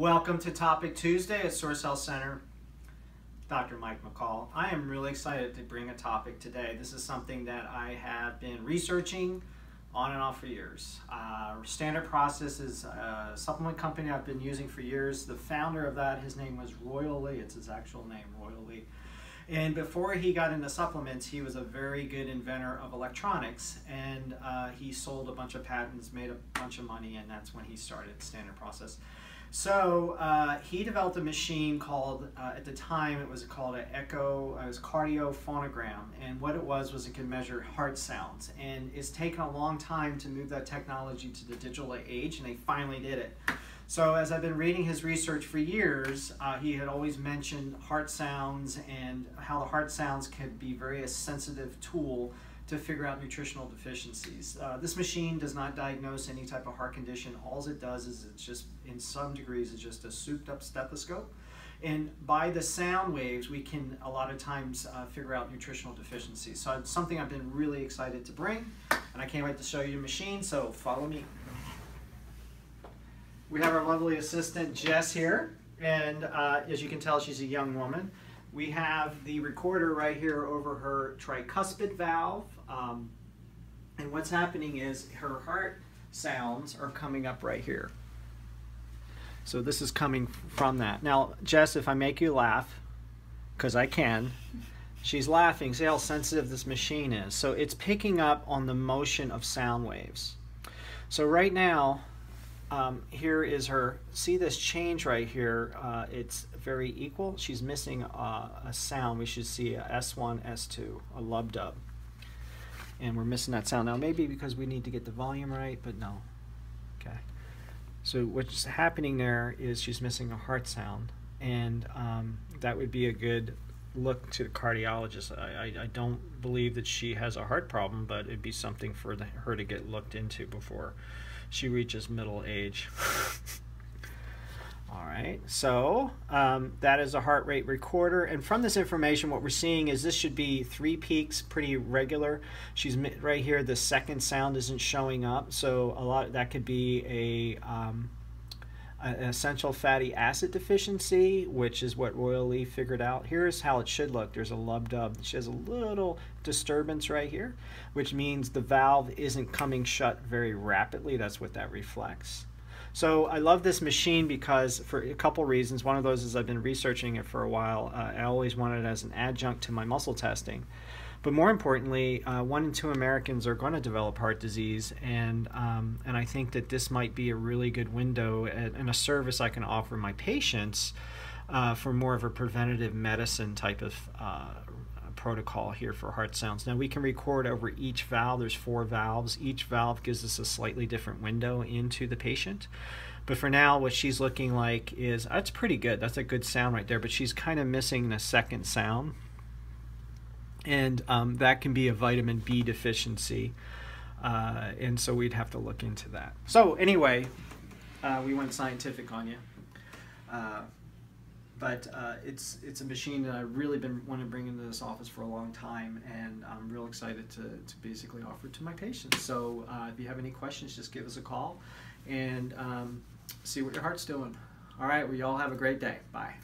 Welcome to Topic Tuesday at Source Health Center. Dr. Mike McCall. I am really excited to bring a topic today. This is something that I have been researching on and off for years. Uh, Standard Process is a supplement company I've been using for years. The founder of that, his name was Royal Lee. It's his actual name, Royal Lee. And before he got into supplements, he was a very good inventor of electronics, and uh, he sold a bunch of patents, made a bunch of money, and that's when he started Standard Process. So uh, he developed a machine called, uh, at the time it was called an echo, uh, it was cardiophonogram. And what it was was it could measure heart sounds. And it's taken a long time to move that technology to the digital age, and they finally did it. So as I've been reading his research for years, uh, he had always mentioned heart sounds and how the heart sounds could be very a sensitive tool to figure out nutritional deficiencies. Uh, this machine does not diagnose any type of heart condition. All it does is it's just, in some degrees, it's just a souped up stethoscope. And by the sound waves, we can a lot of times uh, figure out nutritional deficiencies. So it's something I've been really excited to bring, and I can't wait to show you the machine, so follow me. We have our lovely assistant, Jess, here, and uh, as you can tell, she's a young woman. We have the recorder right here over her tricuspid valve. Um, and what's happening is her heart sounds are coming up right here. So this is coming from that. Now, Jess, if I make you laugh, because I can, she's laughing. See how sensitive this machine is. So it's picking up on the motion of sound waves. So right now, um, here is her, see this change right here, uh, it's very equal. She's missing uh, a sound. We should see a S1, S2, a lub dub. And we're missing that sound. Now maybe because we need to get the volume right, but no. Okay. So what's happening there is she's missing a heart sound. And um, that would be a good look to the cardiologist. I, I, I, don't believe that she has a heart problem, but it'd be something for the, her to get looked into before she reaches middle age. All right, so um, that is a heart rate recorder. And from this information, what we're seeing is this should be three peaks, pretty regular. She's right here, the second sound isn't showing up. So a lot that could be a um, an essential fatty acid deficiency, which is what Royal Lee figured out. Here's how it should look. There's a lub dub. She has a little disturbance right here, which means the valve isn't coming shut very rapidly. That's what that reflects. So I love this machine because for a couple reasons. One of those is I've been researching it for a while. Uh, I always wanted it as an adjunct to my muscle testing. But more importantly, uh, one in two Americans are going to develop heart disease, and um, and I think that this might be a really good window at, and a service I can offer my patients uh, for more of a preventative medicine type of uh, protocol here for heart sounds. Now we can record over each valve. There's four valves. Each valve gives us a slightly different window into the patient. But for now, what she's looking like is, that's pretty good. That's a good sound right there, but she's kind of missing the second sound and um, that can be a vitamin B deficiency. Uh, and so we'd have to look into that. So anyway, uh, we went scientific on you. Uh, but uh, it's it's a machine that I've really been wanting to bring into this office for a long time, and I'm real excited to, to basically offer it to my patients. So uh, if you have any questions, just give us a call and um, see what your heart's doing. All right, well, you all have a great day. Bye.